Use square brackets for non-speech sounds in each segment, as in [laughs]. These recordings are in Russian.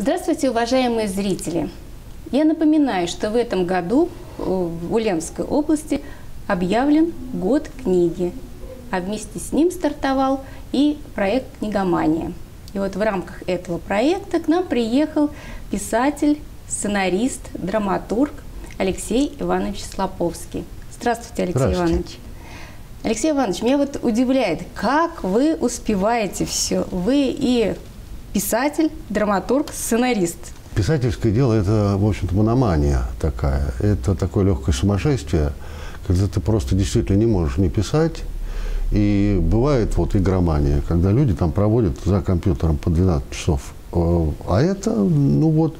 Здравствуйте, уважаемые зрители! Я напоминаю, что в этом году в Ульяновской области объявлен год книги, а вместе с ним стартовал и проект «Книгомания». И вот в рамках этого проекта к нам приехал писатель, сценарист, драматург Алексей Иванович Слоповский. Здравствуйте, Алексей Здравствуйте. Иванович. Алексей Иванович, меня вот удивляет, как вы успеваете все. Вы и писатель, драматург, сценарист. Писательское дело – это, в общем-то, мономания такая. Это такое легкое сумасшествие, когда ты просто действительно не можешь не писать. И бывает вот игромания, когда люди там проводят за компьютером по 12 часов. А это, ну вот,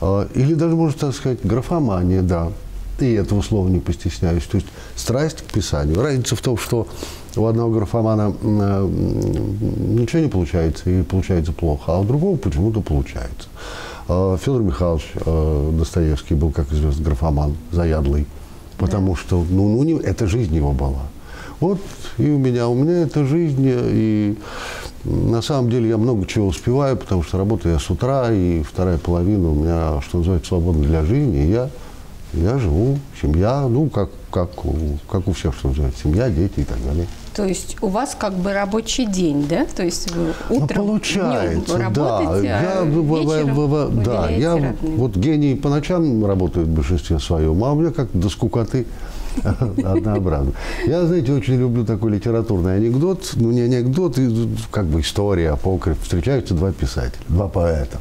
а, или даже, можно так сказать, графомания, да. И этого слова не постесняюсь. То есть страсть к писанию. Разница в том, что у одного графомана э, ничего не получается и получается плохо, а у другого почему-то получается. А, Федор Михайлович э, Достоевский был, как известно, графоман заядлый, потому да. что ну, ну, это жизнь его была. Вот и у меня. У меня это жизнь, и на самом деле я много чего успеваю, потому что работаю я с утра, и вторая половина у меня, что называется, свободна для жизни, и я, я живу, семья, ну, как, как, у, как у всех, что называется, семья, дети и так далее. То есть у вас как бы рабочий день, да? То есть вы ну, утром, ну, получается, днем работаете, да. а я, вечером в, в, Да, я родным. вот гений по ночам работает в большинстве своем, а у меня как до скукоты [laughs] однообразно. Я, знаете, очень люблю такой литературный анекдот. Ну, не анекдот, как бы история, апокриф. Встречаются два писателя, два поэта.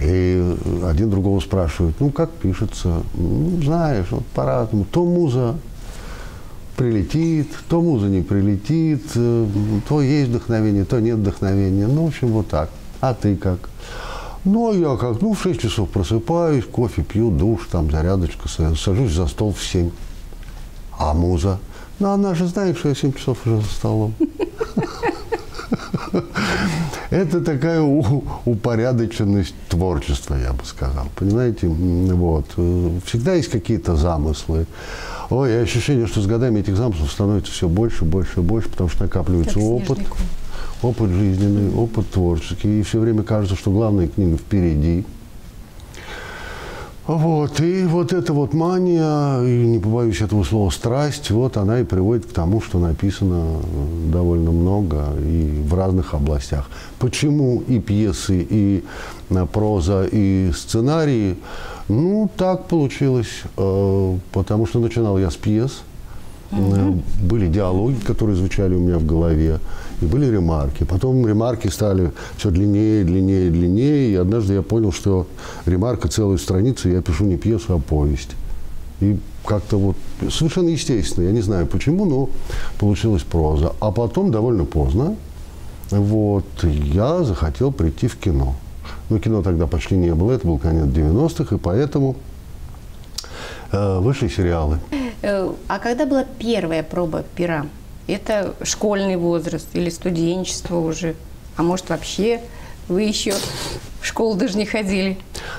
И один другого спрашивает, ну, как пишется? Ну, знаешь, вот по-разному. То муза прилетит, то муза не прилетит, э, то есть вдохновение, то нет вдохновения. Ну, в общем, вот так. А ты как? Ну, а я как? Ну, в 6 часов просыпаюсь, кофе пью, душ, там зарядочка, сажусь за стол в 7. А муза? Ну, она же знает, что я 7 часов уже за столом. [laughs] Это такая упорядоченность творчества, я бы сказал. Понимаете, вот. Всегда есть какие-то замыслы. Ой, ощущение, что с годами этих замыслов становится все больше, больше и больше, потому что накапливается опыт. Опыт жизненный, опыт творческий. И все время кажется, что главная книга впереди. Вот, и вот эта вот мания, и не побоюсь этого слова, страсть, вот она и приводит к тому, что написано довольно много и в разных областях. Почему и пьесы, и э, проза, и сценарии? Ну, так получилось, э, потому что начинал я с пьес, угу. были диалоги, которые звучали у меня в голове и были ремарки. Потом ремарки стали все длиннее, длиннее, длиннее, и однажды я понял, что ремарка целую страницу, я пишу не пьесу, а повесть. И как-то вот совершенно естественно, я не знаю почему, но получилась проза. А потом, довольно поздно, вот, я захотел прийти в кино. Но кино тогда почти не было, это был конец 90-х, и поэтому э, вышли сериалы. Э, а когда была первая проба пера? Это школьный возраст или студенчество уже? А может, вообще вы еще в школу даже не ходили?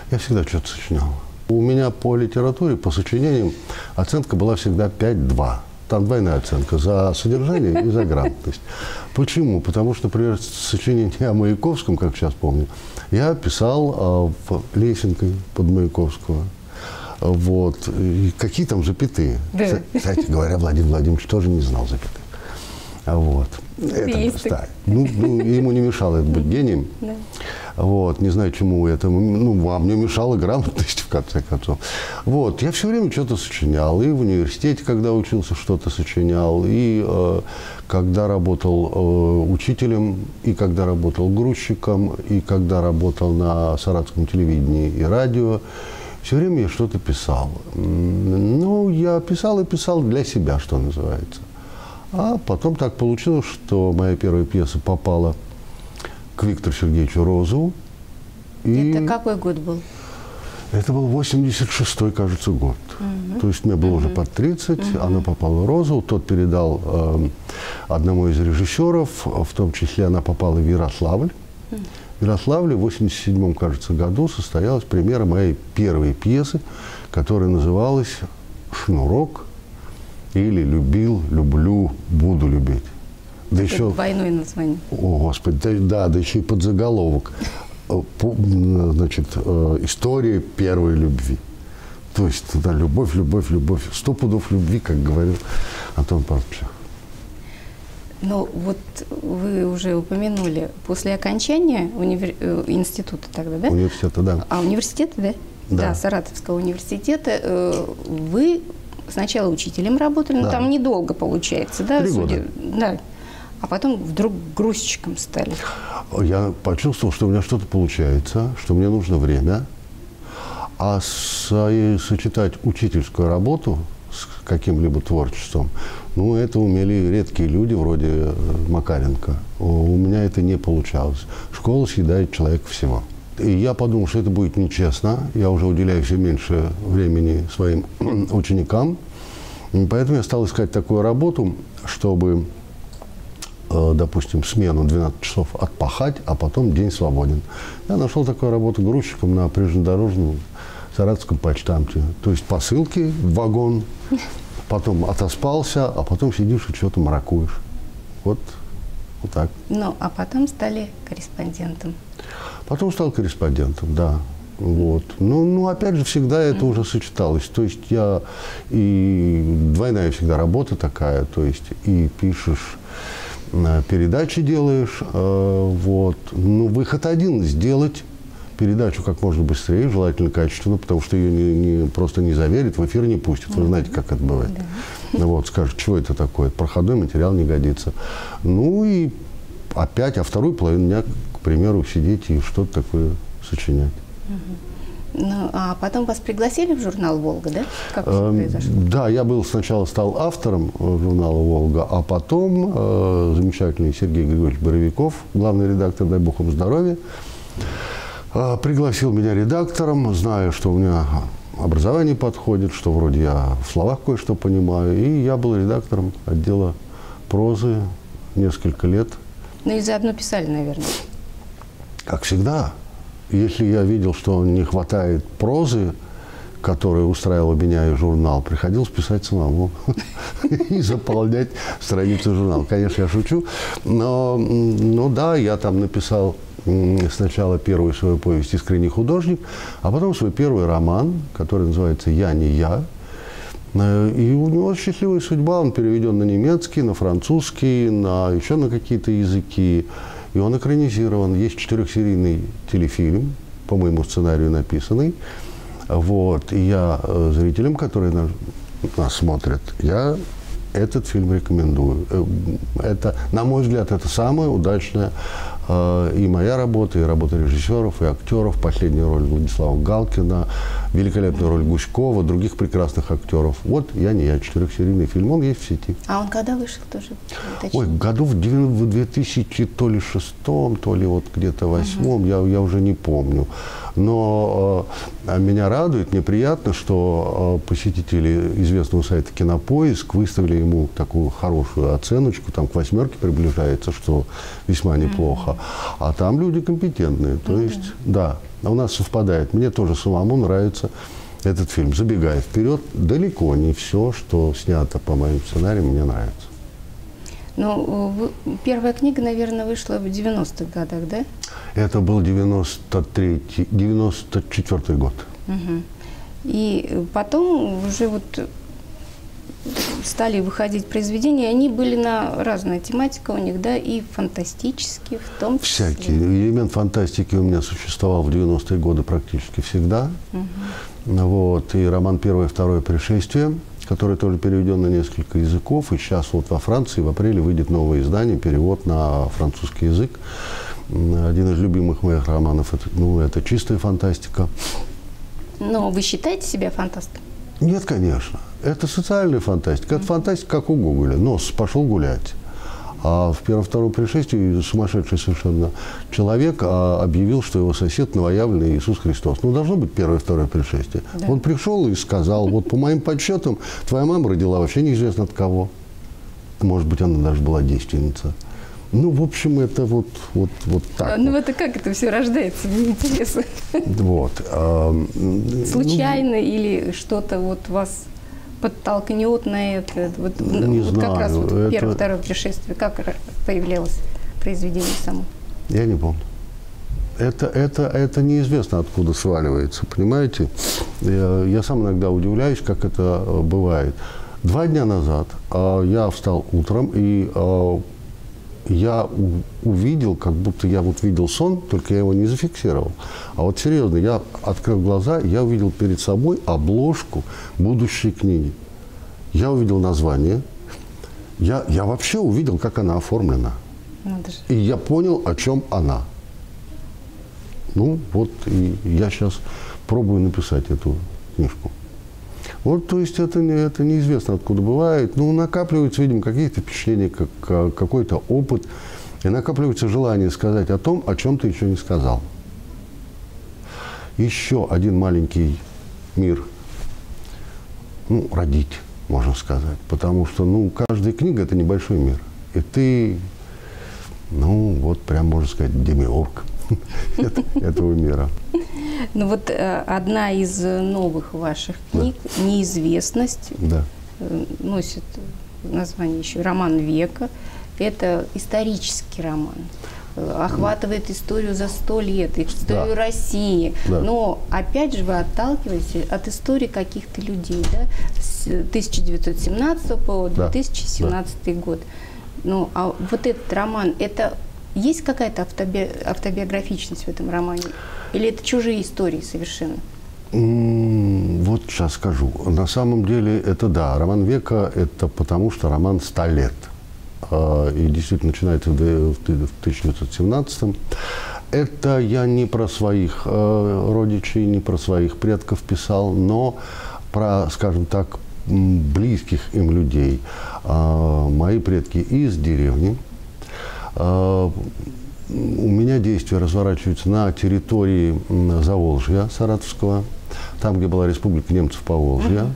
Я всегда что-то сочинял. У меня по литературе, по сочинениям оценка была всегда 5-2. Там двойная оценка за содержание и за грамотность. Почему? Потому что, например, сочинение о Маяковском, как сейчас помню, я писал э, Лесенкой под Маяковского. Вот. И какие там запятые? Да. Кстати говоря, Владимир Владимирович тоже не знал запятых. Вот. Это, да. ну, ну, ему не мешало это быть гением. Да. Вот, не знаю, чему это. Ну, вам мне мешала грамотность, [laughs] в конце концов. Вот, я все время что-то сочинял. И в университете, когда учился, что-то сочинял. И э, когда работал э, учителем, и когда работал грузчиком, и когда работал на саратском телевидении и радио. Все время я что-то писал. Ну, я писал и писал для себя, что называется. А потом так получилось, что моя первая пьеса попала к Виктору Сергеевичу Розову. И Это какой год был? Это был 86-й, кажется, год. Угу. То есть мне было угу. уже под 30, угу. она попала в Розову, тот передал э, одному из режиссеров, в том числе она попала в Ярославль. Угу. Ярославле в 87 кажется, году состоялась премьера моей первой пьесы, которая называлась «Шнурок или любил, люблю, буду любить. Да еще... Двойное название. О, Господи, да, да, да еще и подзаголовок. э, значит, э, история первой любви. То есть, да, любовь, любовь, любовь. Сто пудов любви, как говорил Антон Павлович. Но вот вы уже упомянули, после окончания универ- э, института тогда, да? Университета, да. А университета, да? Да. Саратовского университета. э, Вы сначала учителем работали, но Да. там недолго получается, да? Три судя- года. Да. А потом вдруг грузчиком стали. Я почувствовал, что у меня что-то получается, что мне нужно время. А со- сочетать учительскую работу с каким-либо творчеством, ну, это умели редкие люди, вроде э, Макаренко. У меня это не получалось. Школа съедает человека всего. И я подумал, что это будет нечестно. Я уже уделяю все меньше времени своим [clears throat] ученикам. И поэтому я стал искать такую работу, чтобы э, допустим, смену 12 часов отпахать, а потом день свободен. Я нашел такую работу грузчиком на прижнедорожном Саратовском почтамте. То есть посылки в вагон, потом отоспался, а потом сидишь и что-то маракуешь. Вот, вот так. Ну, а потом стали корреспондентом. Потом стал корреспондентом, да. Вот. Ну, ну, опять же, всегда это уже сочеталось. То есть я и двойная всегда работа такая, то есть и пишешь, э, передачи делаешь, э, вот. Ну, выход один – сделать передачу как можно быстрее, желательно качественно, потому что ее не, не- просто не заверят, в эфир не пустят. Вы знаете, как это бывает. Ну, вот, скажут, что это такое, проходной материал не годится. Ну и опять, а вторую половину дня, к примеру, сидеть и что-то такое сочинять. Ну, а потом вас пригласили в журнал «Волга», да? Как это Эм, произошло? Да, я был сначала стал автором э, журнала «Волга», а потом э, замечательный Сергей Григорьевич Боровиков, главный редактор, дай бог ему здоровья, пригласил меня редактором, зная, что у меня образование подходит, что вроде я в словах кое-что понимаю, и я был редактором отдела прозы несколько лет. Ну и заодно писали, наверное. Как всегда, если я видел, что не хватает прозы, которая устраивала меня и журнал, приходилось писать самому [laughs] и заполнять страницу журнала. Конечно, я шучу, но, ну да, я там написал сначала первую свою повесть «Искренний художник», а потом свой первый роман, который называется «Я не я». Э, И у него счастливая судьба, он переведен на немецкий, на французский, на еще на какие-то языки. И он экранизирован. Есть четырехсерийный телефильм, по моему сценарию написанный. Вот. И я э, зрителям, которые нас, нас смотрят, я этот фильм рекомендую. Э, Это, на мой взгляд, это самая удачная и моя работа, и работа режиссеров, и актеров. Последняя роль Владислава Галкина, великолепная роль Гуськова, других прекрасных актеров. Вот «Я не я», четырехсерийный фильм, он есть в сети. А он когда вышел тоже? Ой, году в девя- в 2000 то ли шестом, то ли вот где-то восьмом, я, я уже не помню. Но э, меня радует, мне приятно, что э, посетители известного сайта Кинопоиск выставили ему такую хорошую оценочку, там к восьмерке приближается, что весьма неплохо. А там люди компетентные, то есть, да, у нас совпадает. Мне тоже самому нравится этот фильм. Забегая вперед, далеко не все, что снято по моим сценариям, мне нравится. Ну, первая книга, наверное, вышла в 90-х годах, да? Это был 93 94 год. Мгм. И потом уже вот стали выходить произведения, они были на разная тематика у них, да, и фантастические в том числе. Всякий. Элемент фантастики у меня существовал в 90-е годы практически всегда. Вот. И роман «Первое и второе пришествие», который тоже переведен на несколько языков. И сейчас вот во Франции в апреле выйдет новое издание, перевод на французский язык. Один из любимых моих романов, это, ну, это чистая фантастика. Но вы считаете себя фантастом? Нет, конечно. Это социальная фантастика. Это фантастика, как у Гоголя. Нос пошел гулять. А в первом-втором пришествии сумасшедший совершенно человек а, объявил, что его сосед новоявленный Иисус Христос. Ну, должно быть первое второе пришествие. Да. Он пришел и сказал, вот по моим подсчетам, твоя мама родила вообще неизвестно от кого. Может быть, она даже была девственница. Ну, в общем, это вот, вот, вот так. Ну, вот. это как это все рождается? Мне интересно. Вот. А, м, ну, Случайно или что-то вот вас подтолкнет на это? Вот, Не ну, вот как знаю, раз вот это- первое, второе пришествие, как появлялось произведение само? Я не помню. это, это, это неизвестно, откуда сваливается, понимаете? Я, я сам иногда удивляюсь, как это э, бывает. Два дня назад э, я встал утром, и э, я увидел, как будто я вот видел сон, только я его не зафиксировал. А вот серьезно, я открыл глаза, я увидел перед собой обложку будущей книги. Я увидел название, я, я вообще увидел, как она оформлена. И я понял, о чем она. Ну, вот и я сейчас пробую написать эту книжку. Вот, то есть это, это неизвестно, откуда бывает. Ну, накапливаются, видимо, какие-то впечатления, как, какой-то опыт. И накапливается желание сказать о том, о чем ты еще не сказал. Еще один маленький мир. Ну, родить, можно сказать. Потому что, ну, каждая книга – это небольшой мир. И ты, ну, вот прям, можно сказать, демиург [laughs] этого мира. Ну вот э, одна из новых ваших книг да. «Неизвестность» да. Э, носит название еще «Роман века». Это исторический роман э, охватывает историю за сто лет, историю да. России. Да. Но опять же вы отталкиваетесь от истории каких-то людей, да, с 1917 по 2017 да. год. Ну, а вот этот роман, это есть какая-то автоби... автобиографичность в этом романе? Или это чужие истории совершенно? Вот сейчас скажу. На самом деле это да. Роман века – это потому, что роман «Ста лет». А, и действительно начинается в 1917 Это я не про своих э, родичей, не про своих предков писал, но про, скажем так, близких им людей. А, мои предки из деревни, а, у меня действия разворачиваются на территории Заволжья Саратовского, там, где была республика немцев по Волжье.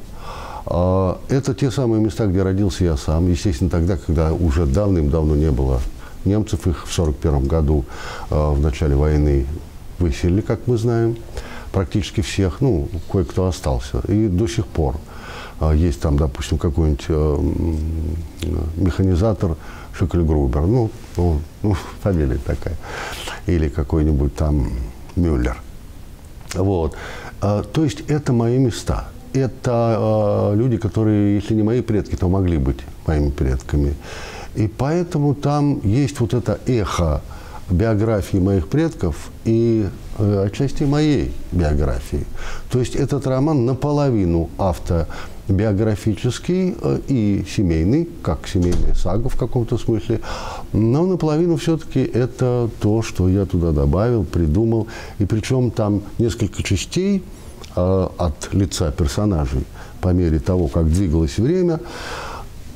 Uh-huh. Это те самые места, где родился я сам. Естественно, тогда, когда уже давным-давно не было немцев, их в 1941 году а, в начале войны выселили, как мы знаем, практически всех, ну, кое-кто остался. И до сих пор есть там, допустим, какой-нибудь механизатор, Шукельгрубер, ну, ну, ну, фамилия такая, или какой-нибудь там Мюллер. Вот. А, то есть это мои места. Это а, люди, которые, если не мои предки, то могли быть моими предками. И поэтому там есть вот это эхо биографии моих предков и э, отчасти моей биографии. То есть этот роман наполовину авто биографический э, и семейный, как семейная сага в каком-то смысле, но наполовину все-таки это то, что я туда добавил, придумал, и причем там несколько частей э, от лица персонажей по мере того, как двигалось время,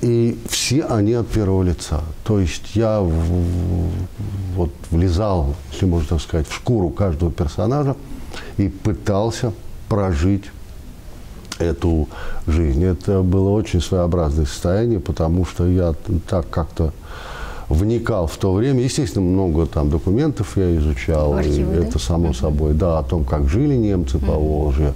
и все они от первого лица. То есть я в, вот влезал, если можно так сказать, в шкуру каждого персонажа и пытался прожить эту жизнь. Это было очень своеобразное состояние, потому что я так как-то вникал в то время. Естественно, много там документов я изучал. Архивы, это да? само собой, да, о том, как жили немцы по Волжье,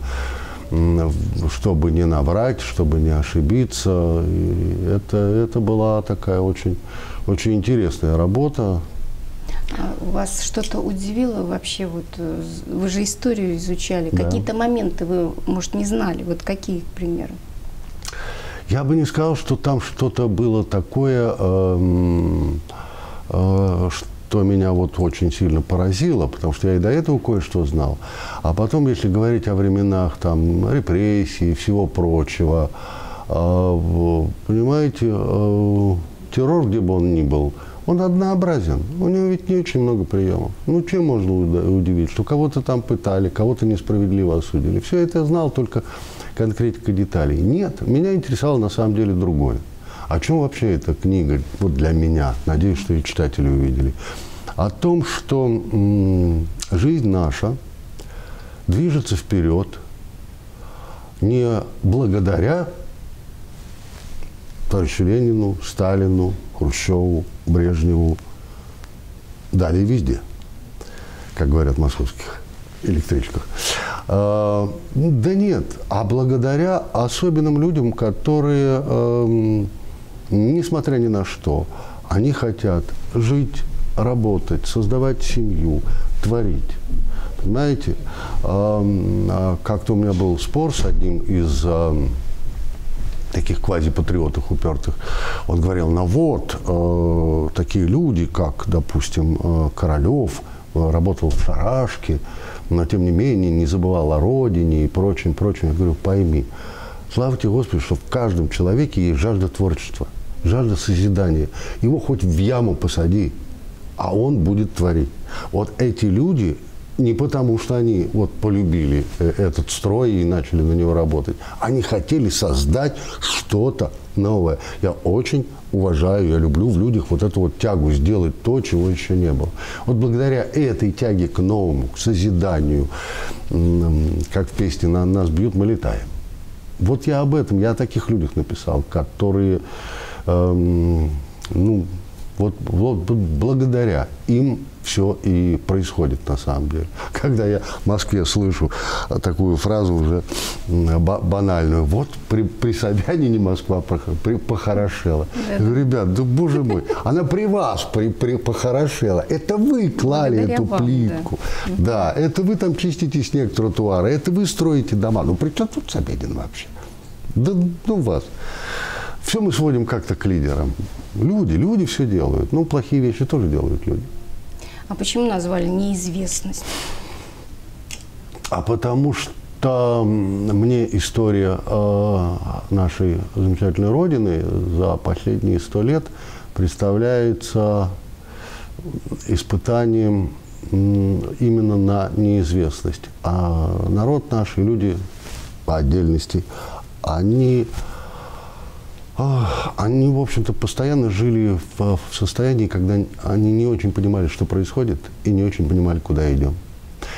чтобы не наврать, чтобы не ошибиться. И это, это была такая очень, очень интересная работа. А вас что-то удивило вообще? Вот э, вы же историю изучали. Да. Какие-то моменты вы, может, не знали? Вот какие, к примеру? Я бы не сказал, что там что-то было такое, э, э, что меня вот очень сильно поразило, потому что я и до этого кое-что знал. А потом, если говорить о временах там репрессий и всего прочего, э, понимаете, э, террор, где бы он ни был, он однообразен. У него ведь не очень много приемов. Ну, чем можно удивить? Что кого-то там пытали, кого-то несправедливо осудили. Все это я знал, только конкретика деталей. Нет, меня интересовало на самом деле другое. О чем вообще эта книга вот для меня? Надеюсь, что и читатели увидели. О том, что м- жизнь наша движется вперед не благодаря товарищу Ленину, Сталину, Хрущеву, Брежневу, далее везде, как говорят московских электричках. А, да нет, а благодаря особенным людям, которые, эм, несмотря ни на что, они хотят жить работать, создавать семью, творить. Понимаете? А, как-то у меня был спор с одним из таких квазипатриотов упертых. Он говорил, ну вот, э, такие люди, как, допустим, э, Королев, э, работал в Шарашке, но тем не менее не забывал о родине и прочем, прочем. Я говорю, пойми, слава тебе Господи, что в каждом человеке есть жажда творчества, жажда созидания. Его хоть в яму посади, а он будет творить. Вот эти люди, не потому, что они вот полюбили э, этот строй и начали на него работать. Они хотели создать что-то новое. Я очень уважаю, я люблю в людях вот эту вот тягу сделать то, чего еще не было. Вот благодаря этой тяге к новому, к созиданию, как в песне «На нас бьют, мы летаем». Вот я об этом, я о таких людях написал, которые, эм, ну, вот, вот благодаря им все и происходит на самом деле. [laughs] Когда я в Москве слышу такую фразу уже банальную, вот при, при Собянине Москва похорошела. Да. Я говорю, ребят, да боже мой, она при вас при, при, похорошела. Это вы клали Благодаря эту вам, плитку. Да. да, это вы там чистите снег тротуара, это вы строите дома. Ну при чем тут Собянин вообще? Да ну вас. Все мы сводим как-то к лидерам. Люди, люди все делают. Ну, плохие вещи тоже делают люди. А почему назвали неизвестность? А потому что мне история э, нашей замечательной Родины за последние сто лет представляется испытанием именно на неизвестность. А народ наш и люди по отдельности, они они, в общем-то, постоянно жили в, в состоянии, когда они не очень понимали, что происходит, и не очень понимали, куда идем.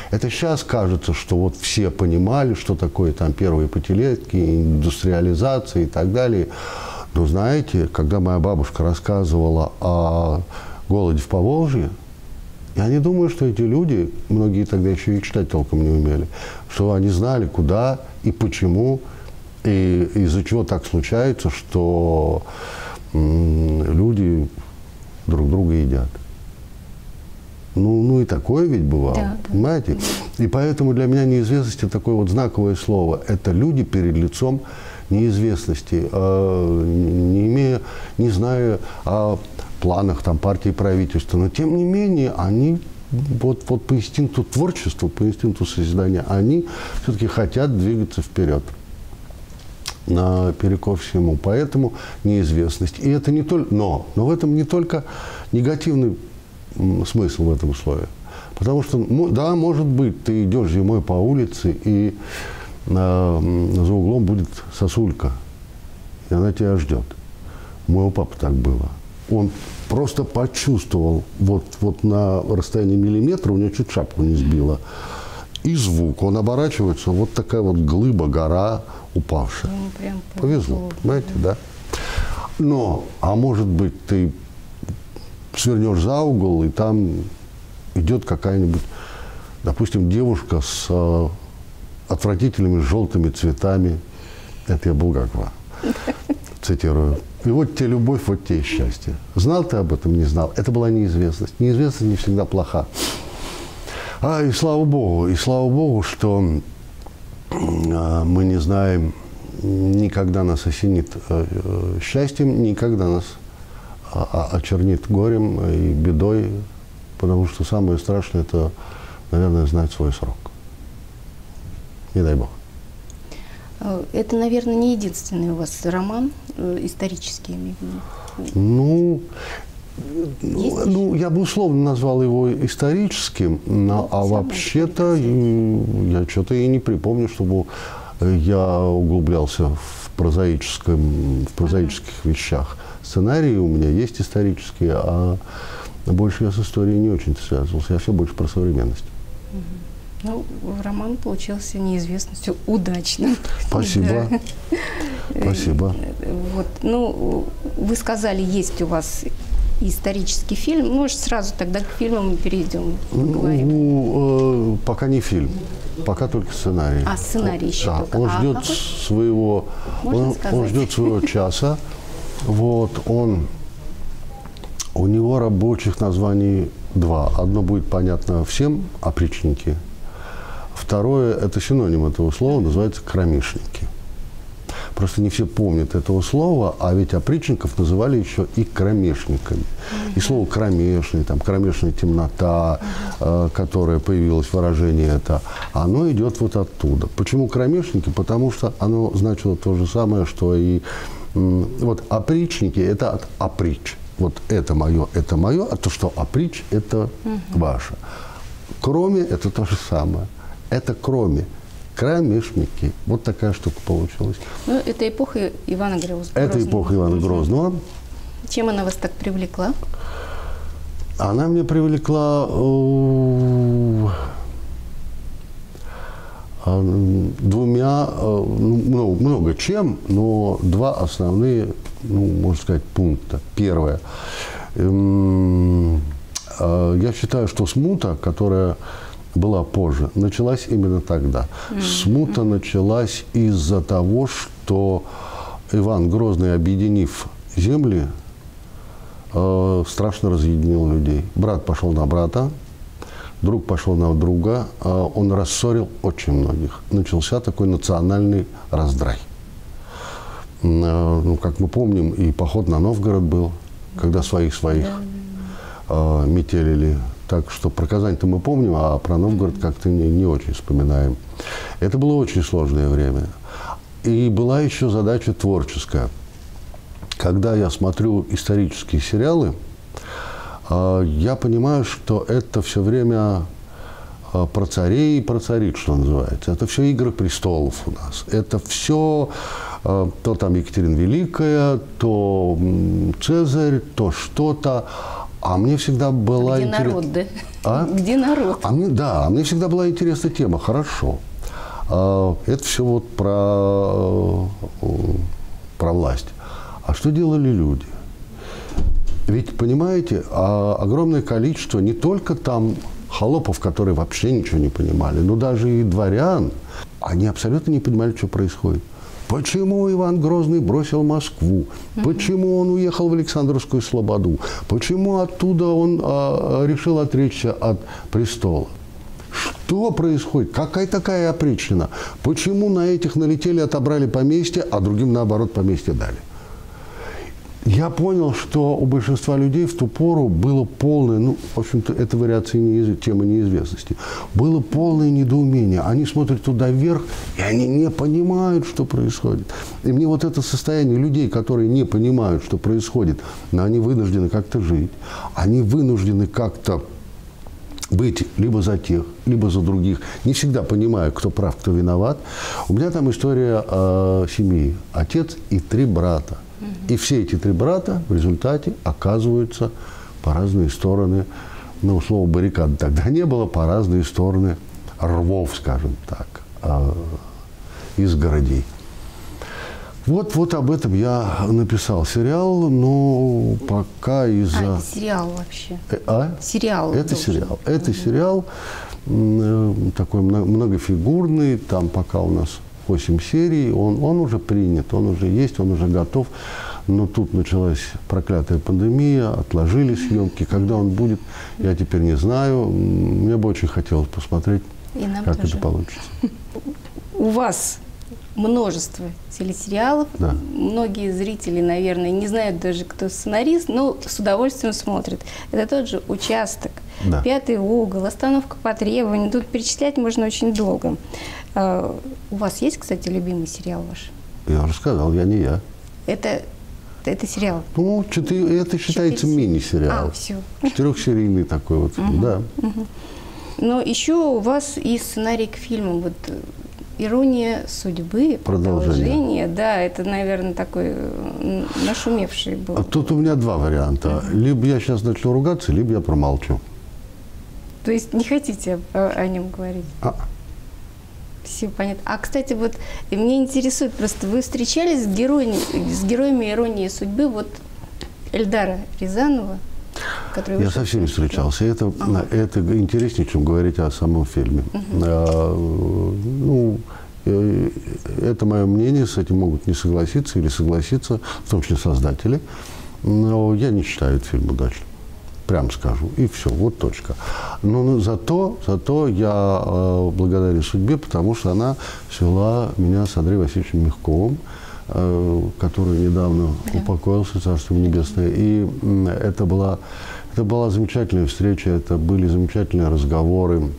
Это сейчас кажется, что вот все понимали, что такое там первые пятилетки, индустриализация и так далее. Но знаете, когда моя бабушка рассказывала о голоде в Поволжье, я не думаю, что эти люди, многие тогда еще и читать толком не умели, что они знали, куда и почему и из-за чего так случается, что люди друг друга едят. Ну, ну и такое ведь бывало, да, понимаете? Да. И поэтому для меня неизвестность это такое вот знаковое слово. Это люди перед лицом неизвестности, э, не имея, не зная о планах там партии и правительства, но тем не менее они вот, вот по инстинкту творчества, по инстинкту созидания, они все-таки хотят двигаться вперед наперекор всему. Поэтому неизвестность. И это не только... Но, но в этом не только негативный смысл в этом условии. Потому что, да, может быть, ты идешь зимой по улице, и э, за углом будет сосулька, и она тебя ждет. У моего папы так было. Он просто почувствовал, вот, вот на расстоянии миллиметра у него чуть шапку не сбила. И звук. Он оборачивается, вот такая вот глыба, гора, упавшая. Ну, прям повезло, понимаете, да? Но, а может быть, ты свернешь за угол, и там идет какая-нибудь, допустим, девушка с э, отвратительными желтыми цветами. Это я Булгакова [laughs] цитирую. И вот тебе любовь, вот тебе счастье. Знал ты об этом, не знал. Это была неизвестность. Неизвестность не всегда плоха. А, и слава Богу, и слава Богу, что мы не знаем, никогда нас осенит э, э, счастьем, никогда нас а, а, очернит горем и бедой, потому что самое страшное – это, наверное, знать свой срок. Не дай Бог. Э, это, наверное, не единственный у вас роман исторический. Ну, ну, ну, я бы условно назвал его историческим, но, а вообще-то я что-то и не припомню, чтобы я углублялся в, прозаическом, в прозаических вещах. Сценарии у меня есть исторические, а больше я с историей не очень связывался. Я все больше про современность. Ну, роман получился неизвестностью удачным. Спасибо. [laughs] Спасибо. Вот, ну, вы сказали, есть у вас исторический фильм. Может, сразу тогда к фильмам перейдем, поговорим? Ну, э, пока не фильм, пока только сценарий. А, сценарий еще да, только. Он а ждет какой? своего, он, он ждет своего часа. Вот, он У него рабочих названий два. Одно будет понятно всем – опричники. Второе – это синоним этого слова, называется кромешники. Просто не все помнят этого слова, а ведь опричников называли еще и кромешниками. И слово кромешный, там, кромешная темнота, э, которое появилось выражение это, оно идет вот оттуда. Почему кромешники? Потому что оно значило то же самое, что и вот опричники – это от оприч. Вот это мое, это мое, а то, что оприч – это ваше. Кроме – это то же самое. Это кроме. Кромешники. Вот такая штука получилась. Ну, это эпоха Ивана Гроз- Это Грозного. эпоха Ивана Грозного. Чем она вас так привлекла? Она мне привлекла э, двумя, э, ну, много, много чем, но два основные, ну, можно сказать, пункта. Первое. Эм, э, Я считаю, что смута, которая была позже, началась именно тогда. Смута началась из-за того, что Иван Грозный, объединив земли, э, страшно разъединил людей. Брат пошел на брата, друг пошел на друга, э, он рассорил очень многих. Начался такой национальный раздрай. Э, Ну, как мы помним, и поход на Новгород был, когда своих-своих э, метелили. Так что про Казань-то мы помним, а про Новгород как-то не, не очень вспоминаем. Это было очень сложное время. И была еще задача творческая. Когда я смотрю исторические сериалы, э, я понимаю, что это все время э, про царей и про цариц, что называется. Это все игры престолов у нас. Это все э, то там Екатерина Великая, то Цезарь, то что-то. А мне всегда была Где интерес- народ, да? А? [laughs] Где народ? а мне, да, а мне всегда была интересна тема. Хорошо. А, Это все вот про, э, про власть. А что делали люди? Ведь, понимаете, а, огромное количество не только там холопов, которые вообще ничего не понимали, но даже и дворян, они абсолютно не понимали, что происходит. Почему Иван Грозный бросил Москву? Почему он уехал в Александровскую Слободу? Почему оттуда он а, решил отречься от престола? Что происходит? Какая такая опричнина? Почему на этих налетели, отобрали поместье, а другим, наоборот, поместье дали? Я понял, что у большинства людей в ту пору было полное, ну, в общем-то, это вариация неиз... темы неизвестности, было полное недоумение. Они смотрят туда вверх, и они не понимают, что происходит. И мне вот это состояние людей, которые не понимают, что происходит, но они вынуждены как-то жить, они вынуждены как-то быть либо за тех, либо за других, не всегда понимая, кто прав, кто виноват. У меня там история э, семьи. Отец и три брата. И все эти три брата в результате оказываются по разные стороны, ну, слова баррикад тогда не было, по разные стороны рвов, скажем так, э, изгородей. Вот, вот об этом я написал сериал, но пока из-за... А, сериал вообще. Э, а? Сериал. Это должен. сериал. Это сериал э, такой мно- многофигурный. Там пока у нас 8 серий. Он, он уже принят, он уже есть, он уже готов. Но тут началась проклятая пандемия, отложили съемки. Когда он будет, я теперь не знаю. Мне бы очень хотелось посмотреть, как тоже. это получится. У вас множество телесериалов. Да. Многие зрители, наверное, не знают даже, кто сценарист, но с удовольствием смотрят. Это тот же участок, Да. пятый угол, остановка по требованию. Тут перечислять можно очень долго. А, У вас есть, кстати, любимый сериал ваш? Я уже сказал, я не я. Это, это сериал. Ну, четыре- это считается мини-сериал. А, все. Четырехсерийный такой вот, да. Но еще у вас и сценарий к фильму. Вот э, Ирония судьбы, Продолжение. продолжение. Да, это, наверное, такой э, нашумевший был. А Тут у меня два варианта. Либо я сейчас начну ругаться, либо я промолчу. То есть не хотите о, о нем говорить? А, Все понятно. А, кстати, вот меня интересует, просто вы встречались с героями, с героями иронии судьбы, вот Эльдара Рязанова, который Я со всеми встречался. Это, это интереснее, чем говорить о самом фильме. А, ну, э, это мое мнение, с этим могут не согласиться или согласиться, в том числе создатели. Но я не считаю этот фильм удачным. Прям скажу. И все, вот точка. Но ну, зато, зато я э, благодарен судьбе, потому что она свела меня с Андреем Васильевичем Мягковым, э, который недавно да. упокоился, Царство Небесное. И э, это была, это была замечательная встреча, это были замечательные разговоры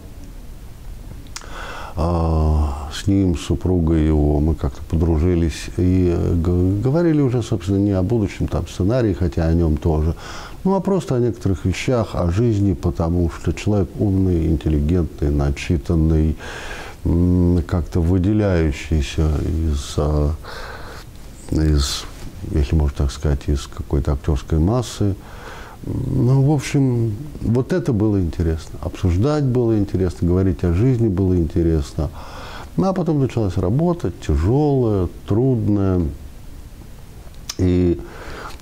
а, с ним, с супругой его, мы как-то подружились и э, говорили уже, собственно, не о будущем там сценарии, хотя о нем тоже, ну а просто о некоторых вещах, о жизни, потому что человек умный, интеллигентный, начитанный, как-то выделяющийся из, а, из, если можно так сказать, из какой-то актерской массы. Ну, в общем, вот это было интересно. Обсуждать было интересно, говорить о жизни было интересно. Ну, а потом началась работа, тяжелая, трудная. И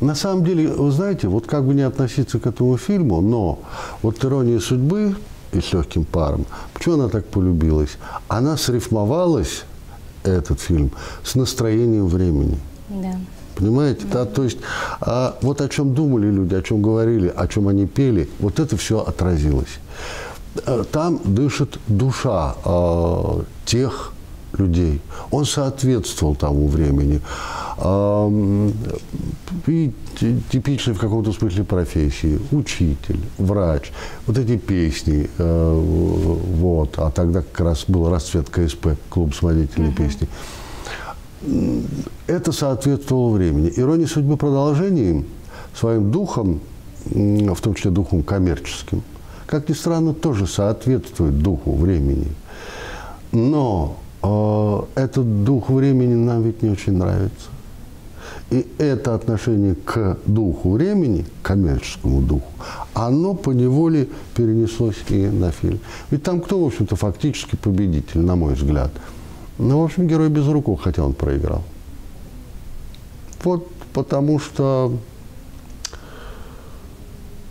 на самом деле, вы знаете, вот как бы не относиться к этому фильму, но вот «Ирония судьбы» и «С легким паром», почему она так полюбилась? Она срифмовалась, этот фильм, с настроением времени. Да. Понимаете? Да. Да, то есть а, вот о чем думали люди, о чем говорили, о чем они пели, вот это все отразилось. Э, там дышит душа а, тех людей. Он соответствовал тому времени. И типичной в каком-то смысле профессии. Учитель, врач. Вот эти песни. А, вот. А тогда как раз был расцвет КСП, клуб смотрителей uh-huh. песни это соответствовало времени. Ирония судьбы продолжением своим духом, в том числе духом коммерческим, как ни странно, тоже соответствует духу времени. Но э, этот дух времени нам ведь не очень нравится. И это отношение к духу времени, к коммерческому духу, оно по неволе перенеслось и на фильм. Ведь там кто, в общем-то, фактически победитель, на мой взгляд – ну, в общем, герой без руку, хотя он проиграл. Вот потому что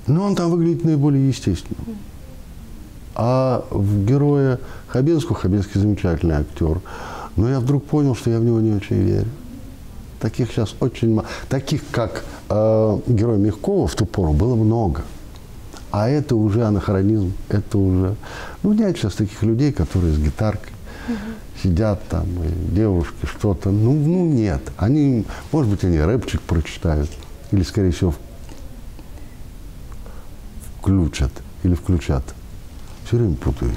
ну, он там выглядит наиболее естественно. А в героя Хабенского, Хабенский замечательный актер, но я вдруг понял, что я в него не очень верю. Таких сейчас очень мало. Таких, как э, герой Мягкова в ту пору, было много. А это уже анахронизм, это уже... Ну, нет сейчас таких людей, которые с гитаркой сидят там, и девушки что-то. Ну, ну, нет. Они, может быть, они рэпчик прочитают. Или, скорее всего, включат. Или включат. Все время путаюсь.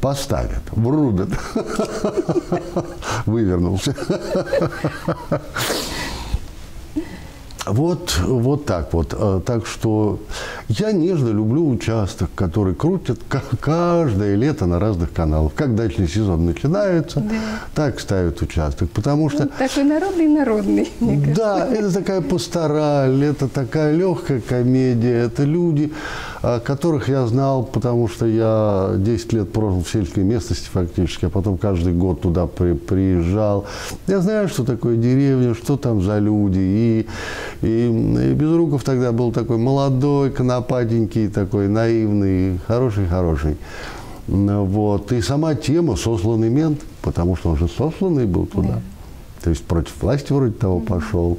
Поставят, врубят. Вывернулся. Вот, вот так вот. Э, так что я нежно люблю участок, который крутят каждое лето на разных каналах. Как дачный сезон начинается, да. так ставят участок. Потому что... Ну, такой народный-народный, мне кажется. Да, это такая пастораль, это такая легкая комедия. Это люди, которых я знал, потому что я 10 лет прожил в сельской местности фактически, а потом каждый год туда при, приезжал. Я знаю, что такое деревня, что там за люди. И и, и Безруков тогда был такой молодой, конопатенький, такой наивный, хороший-хороший. Вот. И сама тема «сосланный мент», потому что он же сосланный был туда. Да. То есть против власти вроде того mm-hmm. пошел.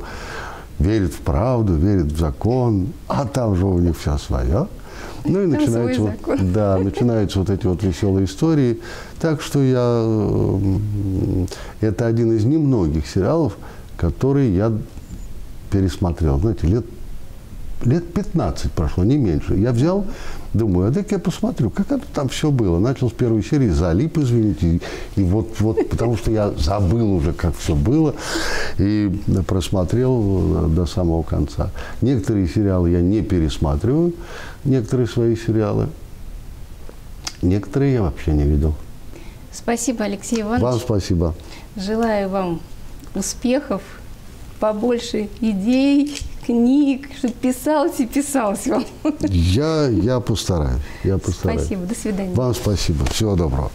Верит в правду, верит в закон, а там же у них все свое. Ну и начинаются вот, да, начинаются вот эти вот веселые истории. Так что я это один из немногих сериалов, который я пересмотрел, знаете, лет, лет 15 прошло, не меньше. Я взял, думаю, а так я посмотрю, как это там все было. Начал с первой серии, залип, извините, и, и вот, вот, потому что я забыл уже, как все было, и просмотрел до самого конца. Некоторые сериалы я не пересматриваю, некоторые свои сериалы, некоторые я вообще не видел. Спасибо, Алексей Иванович. Вам спасибо. Желаю вам успехов, побольше идей, книг, чтобы писался и писался вам. Я, я постараюсь. Я постараюсь. Спасибо. До свидания. Вам спасибо. Всего доброго.